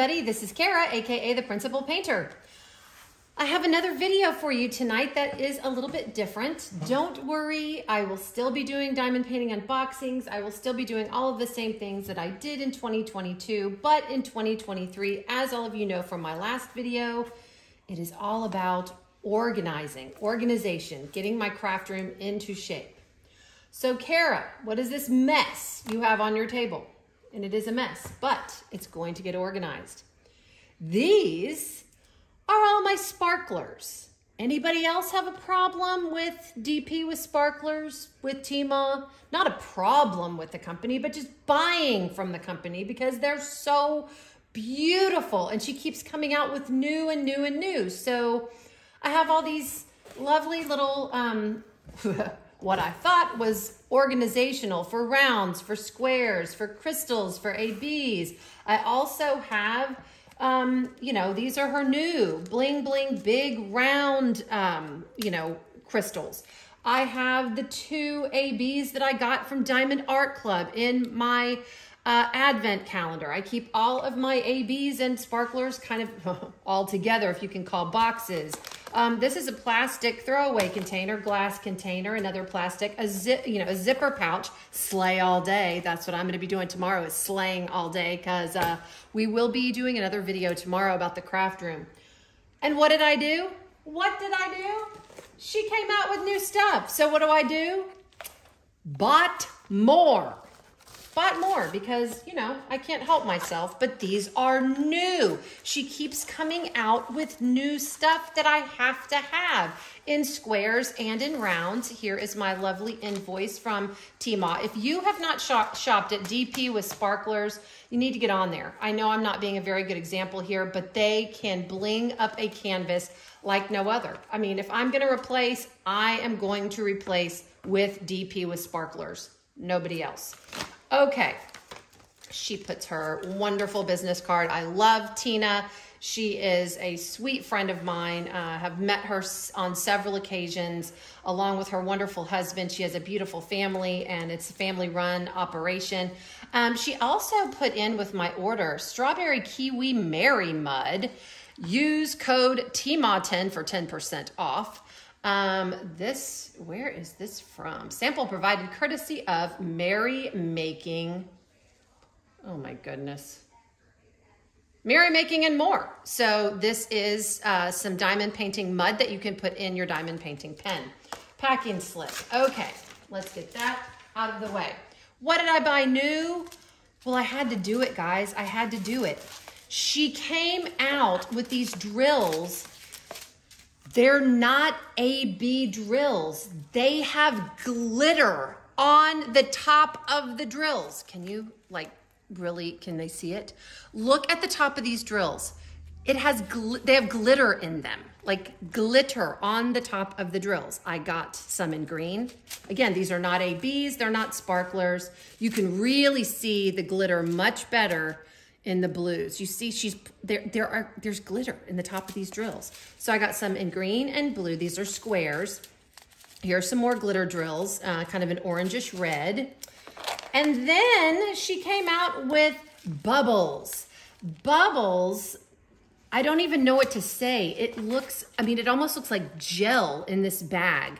everybody. This is Kara, aka the Principal Painter. I have another video for you tonight that is a little bit different. Don't worry, I will still be doing diamond painting unboxings. I will still be doing all of the same things that I did in 2022, but in 2023, as all of you know from my last video, it is all about organizing, organization, getting my craft room into shape. So Kara, what is this mess you have on your table? And it is a mess, but it's going to get organized. These are all my sparklers. Anybody else have a problem with DP with sparklers, with Tmall? Not a problem with the company, but just buying from the company because they're so beautiful. And she keeps coming out with new and new and new. So I have all these lovely little, um, what I thought was organizational for rounds, for squares, for crystals, for ABs. I also have um, you know, these are her new bling bling big round, um, you know, crystals. I have the two ABs that I got from Diamond Art Club in my uh, advent calendar. I keep all of my ABs and sparklers kind of all together, if you can call boxes. Um, this is a plastic throwaway container, glass container, another plastic, a zip, you know, a zipper pouch, slay all day. That's what I'm going to be doing tomorrow is slaying all day because uh, we will be doing another video tomorrow about the craft room. And what did I do? What did I do? She came out with new stuff. So what do I do? Bought more bought more because, you know, I can't help myself, but these are new. She keeps coming out with new stuff that I have to have in squares and in rounds. Here is my lovely invoice from Tmall. If you have not shop shopped at DP with sparklers, you need to get on there. I know I'm not being a very good example here, but they can bling up a canvas like no other. I mean, if I'm going to replace, I am going to replace with DP with sparklers. Nobody else. Okay. She puts her wonderful business card. I love Tina. She is a sweet friend of mine. Uh, have met her on several occasions, along with her wonderful husband. She has a beautiful family, and it's a family-run operation. Um, she also put in with my order strawberry kiwi Mary mud. Use code TMA10 for 10% off. Um, this, where is this from? Sample provided courtesy of Mary Making. Oh my goodness. Mary Making and more. So this is uh, some diamond painting mud that you can put in your diamond painting pen. Packing slip. Okay, let's get that out of the way. What did I buy new? Well, I had to do it, guys. I had to do it. She came out with these drills they're not A-B drills. They have glitter on the top of the drills. Can you like really, can they see it? Look at the top of these drills. It has, they have glitter in them, like glitter on the top of the drills. I got some in green. Again, these are not ABs, they're not sparklers. You can really see the glitter much better in the blues. You see she's there there are there's glitter in the top of these drills. So I got some in green and blue. These are squares. Here are some more glitter drills, uh, kind of an orangish red. And then she came out with bubbles. Bubbles, I don't even know what to say. It looks, I mean, it almost looks like gel in this bag.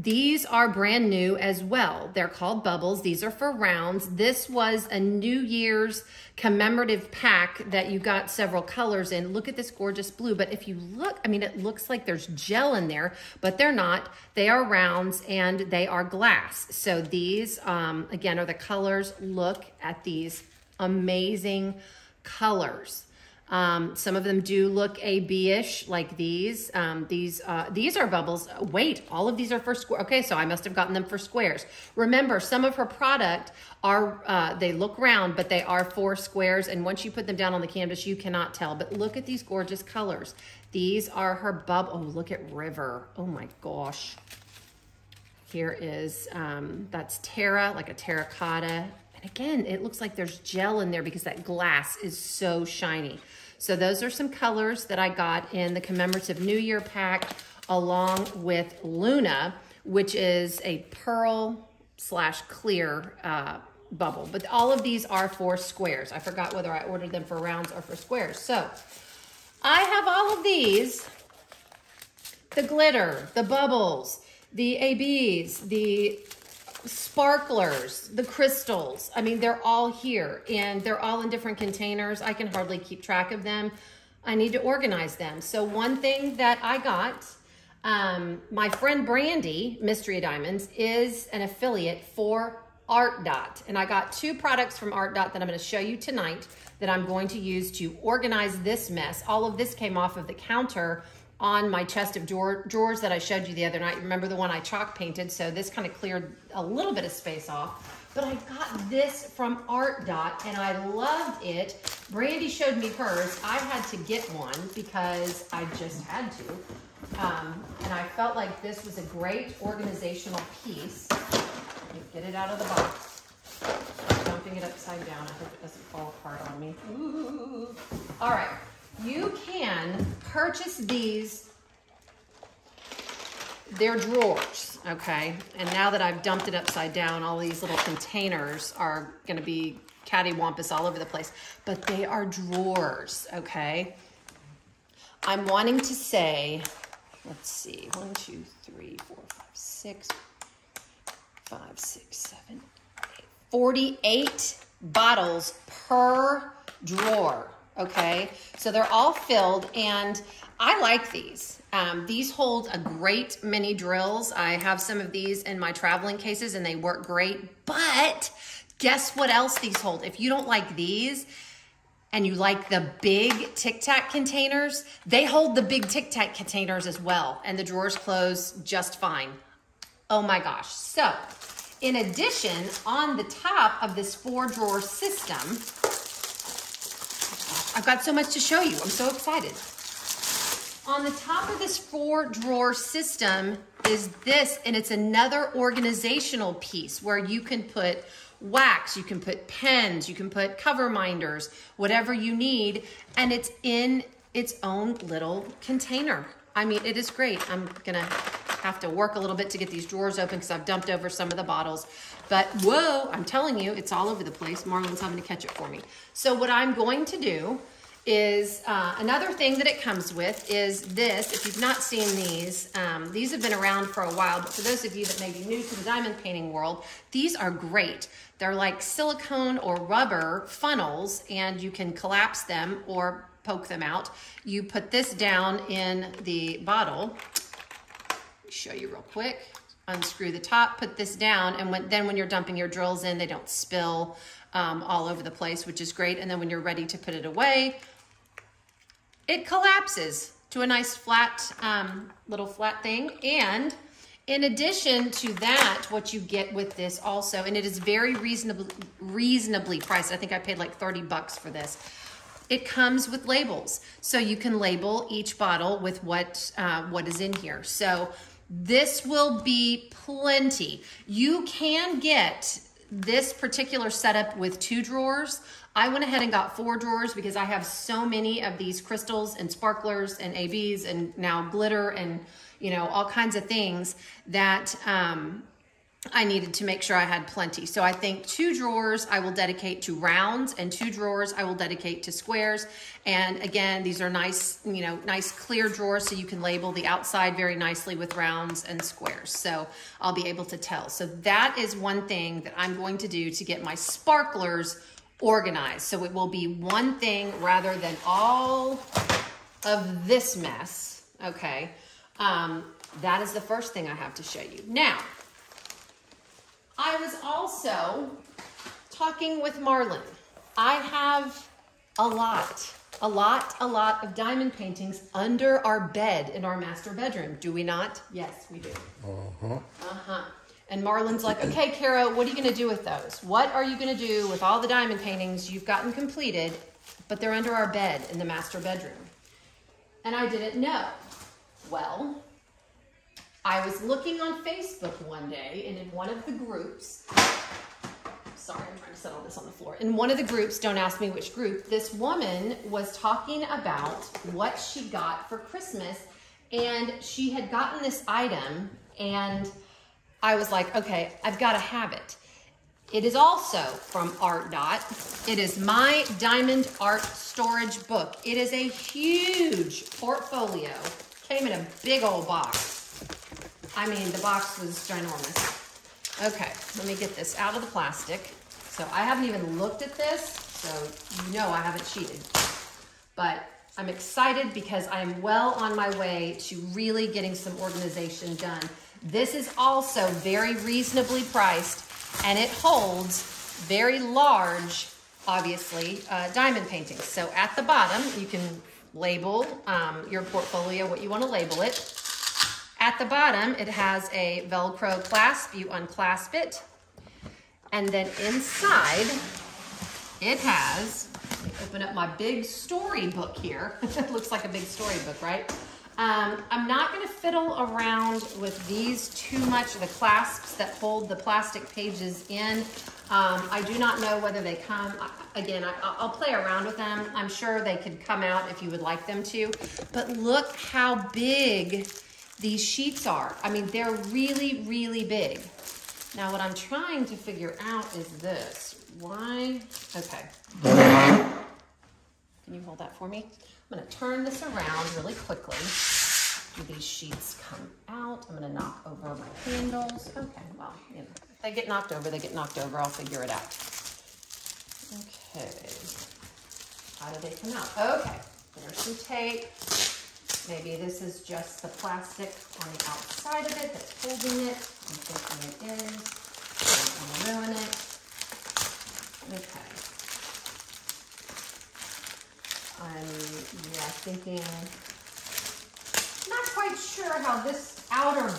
These are brand new as well. They're called bubbles. These are for rounds. This was a New Year's commemorative pack that you got several colors in. Look at this gorgeous blue. But if you look, I mean, it looks like there's gel in there, but they're not. They are rounds and they are glass. So these, um, again, are the colors. Look at these amazing colors. Um, some of them do look AB-ish like these. Um, these uh, these are bubbles. Wait, all of these are for square. Okay, so I must have gotten them for squares. Remember, some of her product are, uh, they look round, but they are for squares. And once you put them down on the canvas, you cannot tell. But look at these gorgeous colors. These are her bubble. Oh, look at River. Oh my gosh. Here is, um, that's Terra, like a terracotta. And again, it looks like there's gel in there because that glass is so shiny. So those are some colors that I got in the commemorative New Year pack along with Luna, which is a pearl slash clear uh, bubble, but all of these are for squares. I forgot whether I ordered them for rounds or for squares. So I have all of these, the glitter, the bubbles, the ABs, the sparklers, the crystals. I mean, they're all here and they're all in different containers. I can hardly keep track of them. I need to organize them. So one thing that I got, um, my friend Brandy, Mystery of Diamonds, is an affiliate for Art Dot. And I got two products from Art Dot that I'm gonna show you tonight that I'm going to use to organize this mess. All of this came off of the counter on my chest of drawer, drawers that I showed you the other night. Remember the one I chalk painted? So this kind of cleared a little bit of space off. But I got this from Art Dot and I loved it. Brandy showed me hers. I had to get one because I just had to. Um, and I felt like this was a great organizational piece. Get it out of the box. Dumping it upside down. I hope it doesn't fall apart on me. Ooh. All right. You can purchase these. They're drawers, okay? And now that I've dumped it upside down, all these little containers are gonna be cattywampus all over the place. But they are drawers, okay? I'm wanting to say, let's see, one, two, three, four, five, six, five, six, seven, eight, 48 bottles per drawer, okay? So they're all filled and I like these. Um, these hold a great many drills. I have some of these in my traveling cases and they work great, but guess what else these hold? If you don't like these, and you like the big Tic Tac containers, they hold the big Tic Tac containers as well, and the drawers close just fine. Oh my gosh. So, in addition, on the top of this four drawer system, I've got so much to show you. I'm so excited. On the top of this four drawer system is this, and it's another organizational piece where you can put wax, you can put pens, you can put cover minders, whatever you need, and it's in its own little container. I mean, it is great. I'm gonna have to work a little bit to get these drawers open because I've dumped over some of the bottles. But whoa, I'm telling you, it's all over the place. Marlon's having to catch it for me. So what I'm going to do is uh, another thing that it comes with is this. If you've not seen these, um, these have been around for a while, but for those of you that may be new to the diamond painting world, these are great. They're like silicone or rubber funnels, and you can collapse them or poke them out. You put this down in the bottle. show you real quick. Unscrew the top, put this down, and when, then when you're dumping your drills in, they don't spill um, all over the place, which is great. And then when you're ready to put it away, it collapses to a nice flat, um, little flat thing. And in addition to that, what you get with this also, and it is very reasonably, reasonably priced. I think I paid like 30 bucks for this. It comes with labels. So you can label each bottle with what, uh, what is in here. So this will be plenty. You can get this particular setup with two drawers. I went ahead and got four drawers because I have so many of these crystals and sparklers and ABs and now glitter and, you know, all kinds of things that um, I needed to make sure I had plenty. So I think two drawers I will dedicate to rounds and two drawers I will dedicate to squares. And again, these are nice, you know, nice clear drawers so you can label the outside very nicely with rounds and squares. So I'll be able to tell. So that is one thing that I'm going to do to get my sparklers organized. So it will be one thing rather than all of this mess, okay? Um, that is the first thing I have to show you. Now, I was also talking with Marlon. I have a lot, a lot, a lot of diamond paintings under our bed in our master bedroom. Do we not? Yes, we do. Uh-huh. Uh-huh. And Marlon's like, okay, Kara, what are you going to do with those? What are you going to do with all the diamond paintings you've gotten completed, but they're under our bed in the master bedroom? And I didn't know. Well, I was looking on Facebook one day, and in one of the groups, sorry, I'm trying to set all this on the floor. In one of the groups, don't ask me which group, this woman was talking about what she got for Christmas, and she had gotten this item, and I was like, okay, I've got to have it. It is also from Art Dot. It is my Diamond Art Storage book. It is a huge portfolio. Came in a big old box. I mean, the box was ginormous. Okay, let me get this out of the plastic. So I haven't even looked at this, so you know I haven't cheated. But I'm excited because I am well on my way to really getting some organization done. This is also very reasonably priced and it holds very large, obviously, uh, diamond paintings. So at the bottom, you can label um, your portfolio, what you want to label it. At the bottom, it has a Velcro clasp. You unclasp it. And then inside, it has, open up my big storybook here. it looks like a big storybook, right? Um, I'm not going to fiddle around with these too much, the clasps that hold the plastic pages in. Um, I do not know whether they come, again, I, will play around with them. I'm sure they could come out if you would like them to. But look how big these sheets are. I mean, they're really, really big. Now what I'm trying to figure out is this. Why? Okay. Can you hold that for me? I'm gonna turn this around really quickly. Do these sheets come out? I'm gonna knock over my handles. Okay, well, you know, if they get knocked over, they get knocked over. I'll figure it out. Okay. How do they come out? Okay, there's some tape. Maybe this is just the plastic on the outside of it that's holding it. I'm thinking it is. I don't want to ruin it. Okay. I'm yeah, thinking, not quite sure how this outer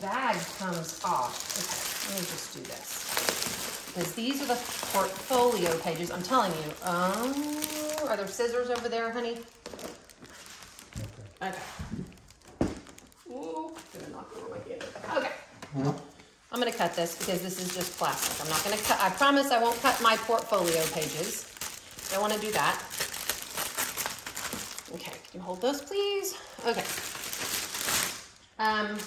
bag comes off. Okay, let me just do this. Because these are the portfolio pages. I'm telling you, um, are there scissors over there, honey? Okay. Ooh, gonna knock over my hand. Okay. I'm gonna cut this because this is just plastic. I'm not gonna cut, I promise I won't cut my portfolio pages. Don't wanna do that. Okay, can you hold those please? Okay. Um,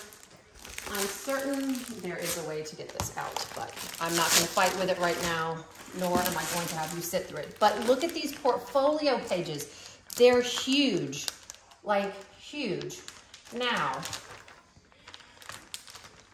I'm certain there is a way to get this out, but I'm not gonna fight with it right now, nor am I going to have you sit through it. But look at these portfolio pages. They're huge like huge. Now,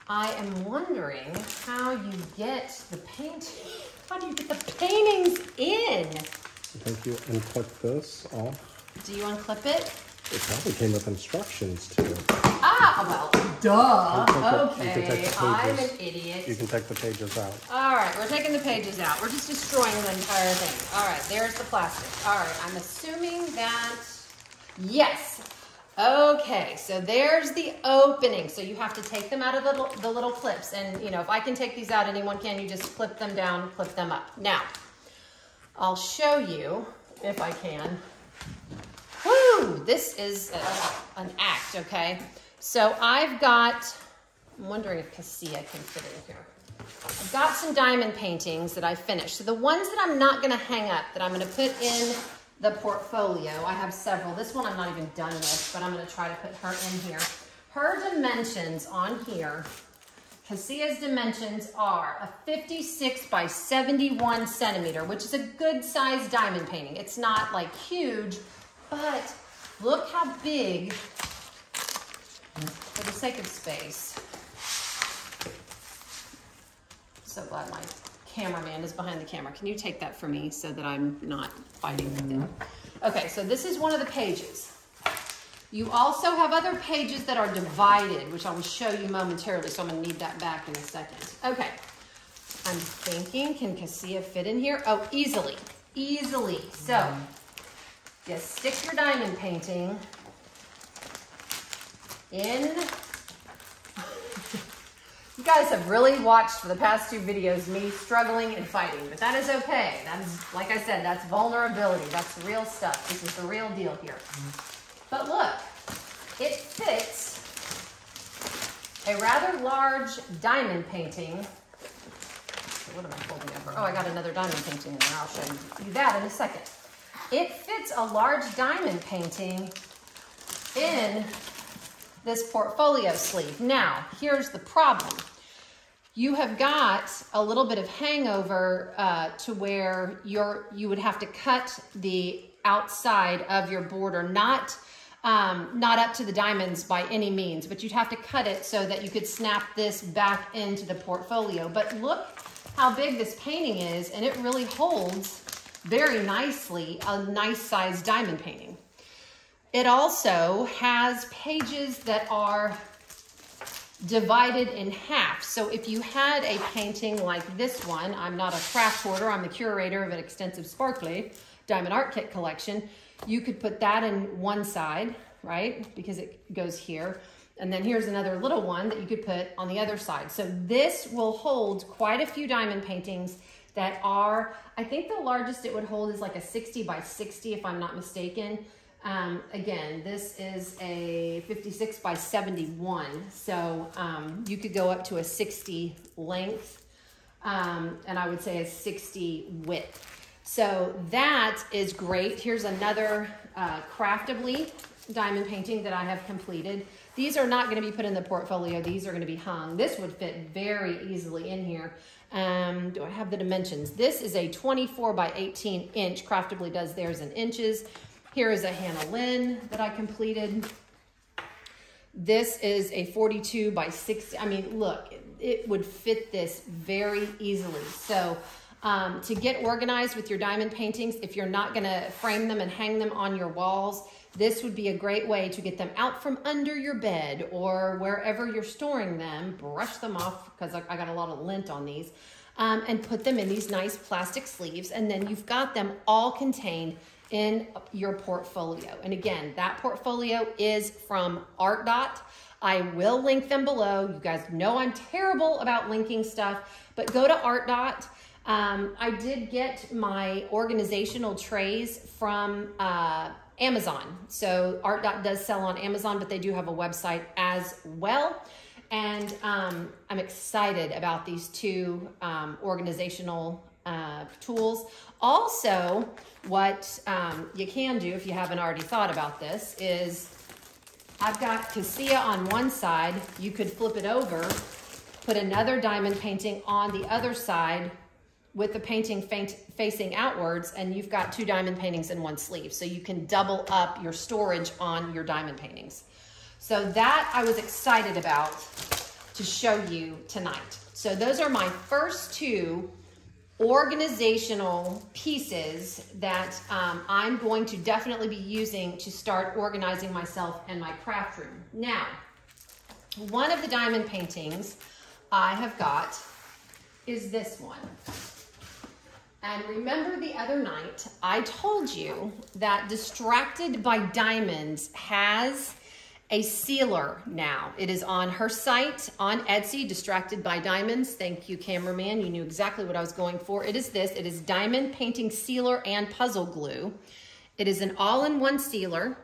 I am wondering how you get the paint, how do you get the paintings in? I think you unclip this off. Do you unclip it? It probably came with instructions too. Ah, well, duh. okay, I'm an idiot. You can take the pages out. All right, we're taking the pages out. We're just destroying the entire thing. All right, there's the plastic. All right, I'm assuming that Yes. Okay, so there's the opening. So you have to take them out of the little, the little clips. And, you know, if I can take these out, anyone can. You just clip them down, clip them up. Now, I'll show you, if I can. Woo! This is a, an act, okay? So I've got, I'm wondering if Cassia can fit in here. I've got some diamond paintings that I finished. So the ones that I'm not gonna hang up, that I'm gonna put in the portfolio. I have several. This one I'm not even done with, but I'm going to try to put her in here. Her dimensions on here, Cassia's dimensions are a 56 by 71 centimeter, which is a good sized diamond painting. It's not like huge, but look how big, for the sake of space. So glad my cameraman is behind the camera. Can you take that for me so that I'm not fighting with it? Okay, so this is one of the pages. You also have other pages that are divided, which I will show you momentarily, so I'm gonna need that back in a second. Okay, I'm thinking, can Cassia fit in here? Oh, easily, easily. So, just stick your diamond painting in you guys have really watched for the past two videos me struggling and fighting, but that is okay. That is, like I said, that's vulnerability. That's real stuff. This is the real deal here. But look, it fits a rather large diamond painting. What am I holding up? Oh, I got another diamond painting in there. I'll show you that in a second. It fits a large diamond painting in this portfolio sleeve. Now, here's the problem. you have got a little bit of hangover uh, to where you're, you would have to cut the outside of your border, not um, not up to the diamonds by any means, but you'd have to cut it so that you could snap this back into the portfolio. But look how big this painting is, and it really holds very nicely a nice sized diamond painting. It also has pages that are divided in half. So if you had a painting like this one, I'm not a craft hoarder, I'm the curator of an extensive sparkly diamond art kit collection. You could put that in one side, right? Because it goes here. And then here's another little one that you could put on the other side. So this will hold quite a few diamond paintings that are, I think the largest it would hold is like a 60 by 60 if I'm not mistaken. Um, again, this is a 56 by 71. So um, you could go up to a 60 length um, and I would say a 60 width. So that is great. Here's another uh, Craftibly diamond painting that I have completed. These are not going to be put in the portfolio. These are going to be hung. This would fit very easily in here. Um, do I have the dimensions? This is a 24 by 18 inch. Craftibly does theirs in inches. Here is a Hannah Lynn that I completed. This is a 42 by 60. I mean, look, it would fit this very easily. So um, to get organized with your diamond paintings, if you're not gonna frame them and hang them on your walls, this would be a great way to get them out from under your bed or wherever you're storing them. Brush them off because I, I got a lot of lint on these. Um, and put them in these nice plastic sleeves. And then you've got them all contained in your portfolio. And again, that portfolio is from Art Dot. I will link them below. You guys know I'm terrible about linking stuff, but go to Art Dot um, I did get my organizational trays from uh, Amazon. So Art Dot does sell on Amazon, but they do have a website as well. And um, I'm excited about these two um, organizational uh, tools. Also, what um, you can do if you haven't already thought about this is I've got Cassia on one side. You could flip it over, put another diamond painting on the other side with the painting facing outwards and you've got two diamond paintings in one sleeve. So you can double up your storage on your diamond paintings. So that I was excited about to show you tonight. So those are my first two organizational pieces that um, I'm going to definitely be using to start organizing myself and my craft room. Now, one of the diamond paintings I have got is this one. And remember the other night, I told you that Distracted by Diamonds has a sealer now. It is on her site on Etsy, Distracted by Diamonds. Thank you, cameraman. You knew exactly what I was going for. It is this. It is diamond painting sealer and puzzle glue. It is an all-in-one sealer.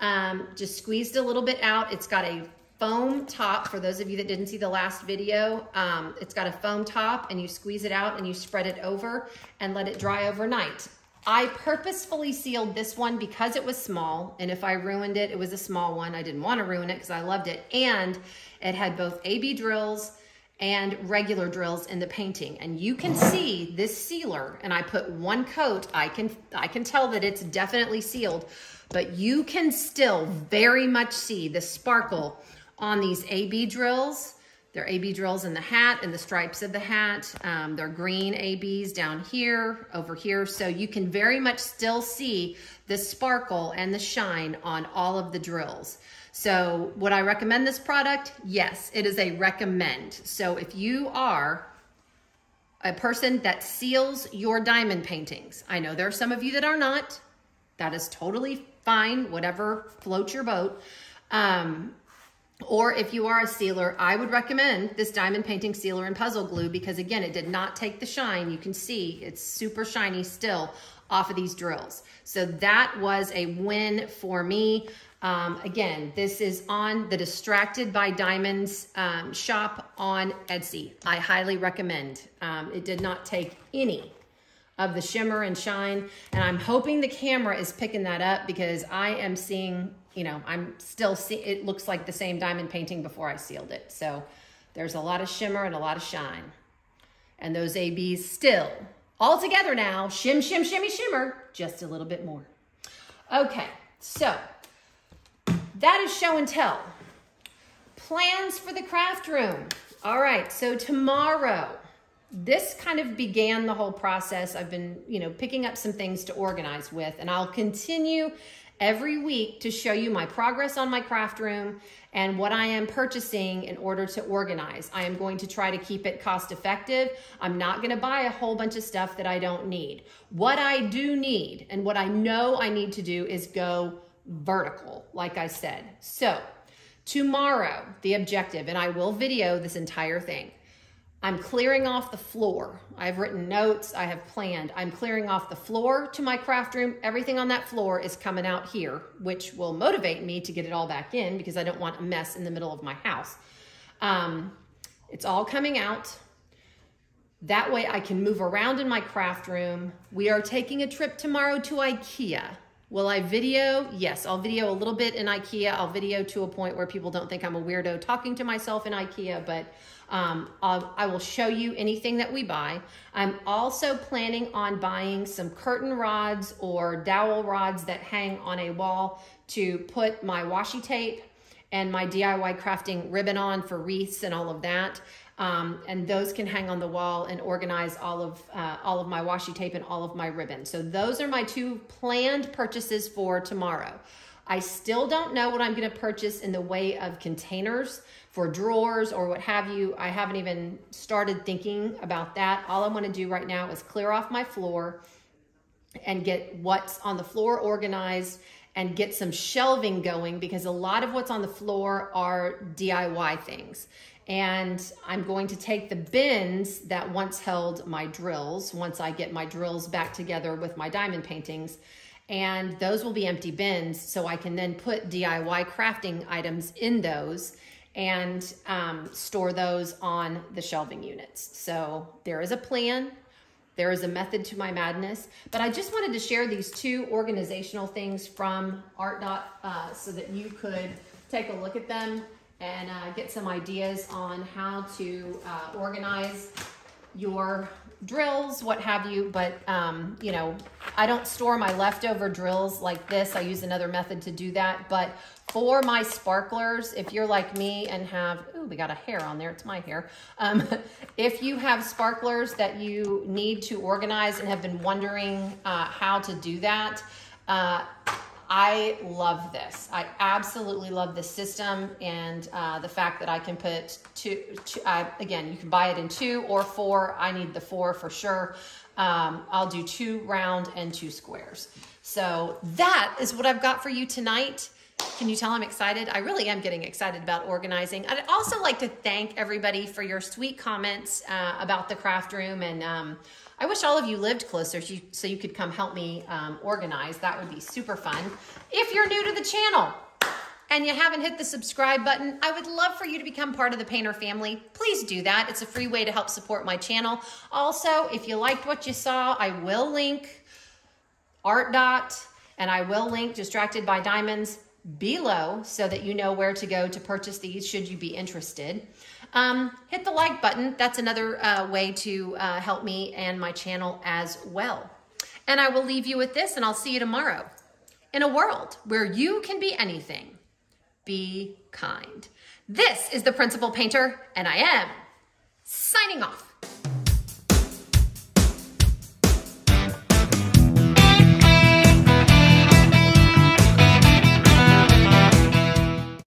Um, just squeezed a little bit out. It's got a foam top for those of you that didn't see the last video um, it's got a foam top and you squeeze it out and you spread it over and let it dry overnight I purposefully sealed this one because it was small and if I ruined it it was a small one I didn't want to ruin it because I loved it and it had both AB drills and regular drills in the painting and you can see this sealer and I put one coat I can I can tell that it's definitely sealed but you can still very much see the sparkle on these AB drills. They're AB drills in the hat and the stripes of the hat. Um, they're green ABs down here, over here. So you can very much still see the sparkle and the shine on all of the drills. So would I recommend this product? Yes, it is a recommend. So if you are a person that seals your diamond paintings, I know there are some of you that are not. That is totally fine, whatever floats your boat. Um, or if you are a sealer, I would recommend this diamond painting sealer and puzzle glue because again, it did not take the shine. You can see it's super shiny still off of these drills. So that was a win for me. Um, again, this is on the Distracted by Diamonds um, shop on Etsy. I highly recommend. Um, it did not take any of the shimmer and shine. And I'm hoping the camera is picking that up because I am seeing you know, I'm still see it looks like the same diamond painting before I sealed it. So there's a lot of shimmer and a lot of shine. And those ABs still, all together now, shim, shim, shimmy, shimmer, just a little bit more. Okay, so that is show and tell. Plans for the craft room. All right, so tomorrow, this kind of began the whole process. I've been, you know, picking up some things to organize with, and I'll continue every week to show you my progress on my craft room and what I am purchasing in order to organize. I am going to try to keep it cost effective. I'm not going to buy a whole bunch of stuff that I don't need. What I do need and what I know I need to do is go vertical, like I said. So, tomorrow, the objective, and I will video this entire thing. I'm clearing off the floor. I've written notes, I have planned. I'm clearing off the floor to my craft room. Everything on that floor is coming out here, which will motivate me to get it all back in because I don't want a mess in the middle of my house. Um, it's all coming out. That way I can move around in my craft room. We are taking a trip tomorrow to Ikea. Will I video? Yes, I'll video a little bit in Ikea. I'll video to a point where people don't think I'm a weirdo talking to myself in Ikea, but um, I will show you anything that we buy. I'm also planning on buying some curtain rods or dowel rods that hang on a wall to put my washi tape and my DIY crafting ribbon on for wreaths and all of that. Um, and those can hang on the wall and organize all of uh, all of my washi tape and all of my ribbon. So those are my two planned purchases for tomorrow. I still don't know what I'm going to purchase in the way of containers for drawers or what have you. I haven't even started thinking about that. All I want to do right now is clear off my floor and get what's on the floor organized and get some shelving going because a lot of what's on the floor are DIY things. And I'm going to take the bins that once held my drills, once I get my drills back together with my diamond paintings, and those will be empty bins. So I can then put DIY crafting items in those and um, store those on the shelving units. So there is a plan. There is a method to my madness, but I just wanted to share these two organizational things from Art Dot uh, so that you could take a look at them and uh, get some ideas on how to uh, organize your drills, what have you. But, um, you know, I don't store my leftover drills like this. I use another method to do that. But for my sparklers, if you're like me and have, oh, we got a hair on there. It's my hair. Um, if you have sparklers that you need to organize and have been wondering uh, how to do that, uh, I love this. I absolutely love this system and uh, the fact that I can put two, two uh, again, you can buy it in two or four. I need the four for sure. Um, I'll do two round and two squares. So that is what I've got for you tonight. Can you tell I'm excited? I really am getting excited about organizing. I'd also like to thank everybody for your sweet comments uh, about the craft room and um, I wish all of you lived closer so you could come help me um, organize. That would be super fun. If you're new to the channel and you haven't hit the subscribe button, I would love for you to become part of the Painter family. Please do that. It's a free way to help support my channel. Also, if you liked what you saw, I will link Art Dot and I will link Distracted by Diamonds below so that you know where to go to purchase these should you be interested. Um, hit the like button. That's another uh, way to uh, help me and my channel as well. And I will leave you with this and I'll see you tomorrow. In a world where you can be anything, be kind. This is the Principal Painter and I am signing off.